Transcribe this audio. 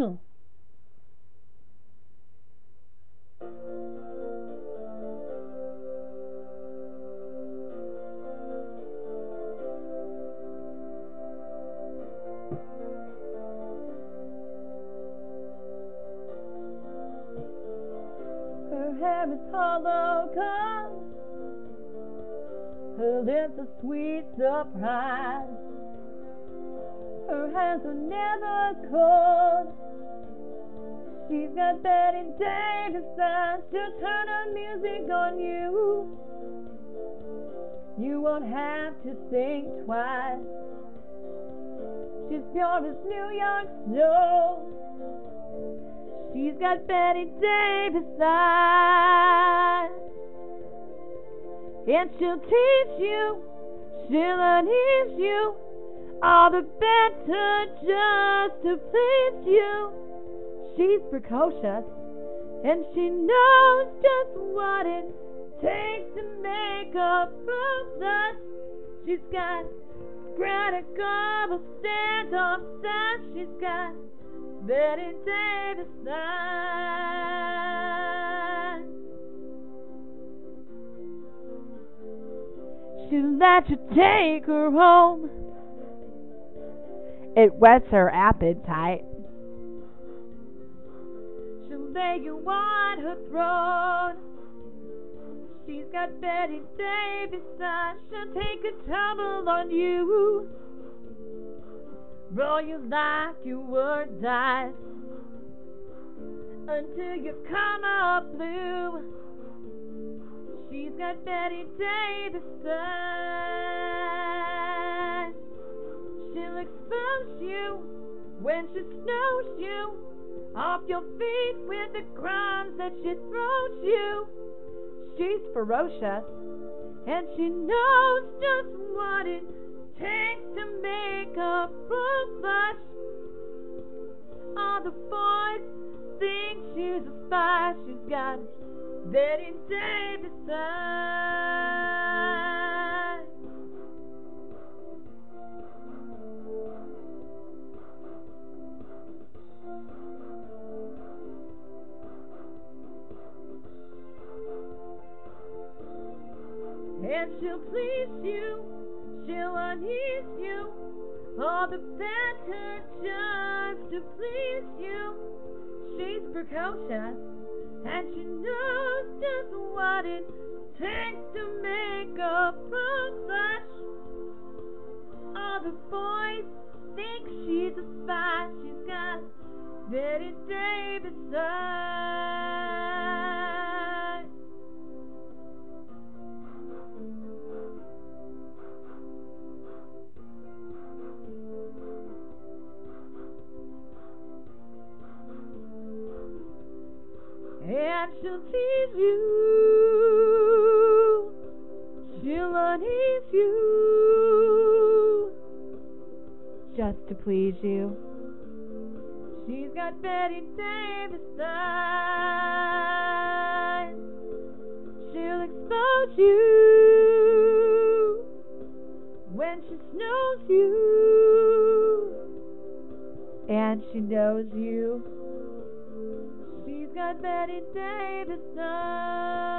working. Her hair is Harlow cut. Her lips a sweet surprise. Her hands are never cold. She's got Bette Davis eyes. She'll turn her music on you. You won't have to think twice. She's pure as New York snow. She's got Bette Davis eyes. And she'll teach you, she'll unease you, all the better just to please you. She's precocious, and she knows just what it takes to make a blush. She's got Garbo stand off sash. She's got Bette Davis eyes. She'll let you take her home. It whets her appetite. Lay you on her throne. She's got Bette Davis eyes. She'll take a tumble on you. Roll you like you were dice until you come up blue. She's got Bette Davis eyes. She'll expose you when she snows you off your feet with the crumbs that she throws you. She's ferocious and she knows just what it takes to make a blush. All the boys think she's a spy. She's got Bette Davis And she'll please you, she'll unease you, all the better just to please you. She's precocious, and she knows just what it takes to make a blush. All the boys think she's a spy. She's got Bette Davis And she'll tease you, she'll unease you, Just to please you. She's got Bette Davis eyes. She'll expose you when she snows you, And she knows you. Bette eyes.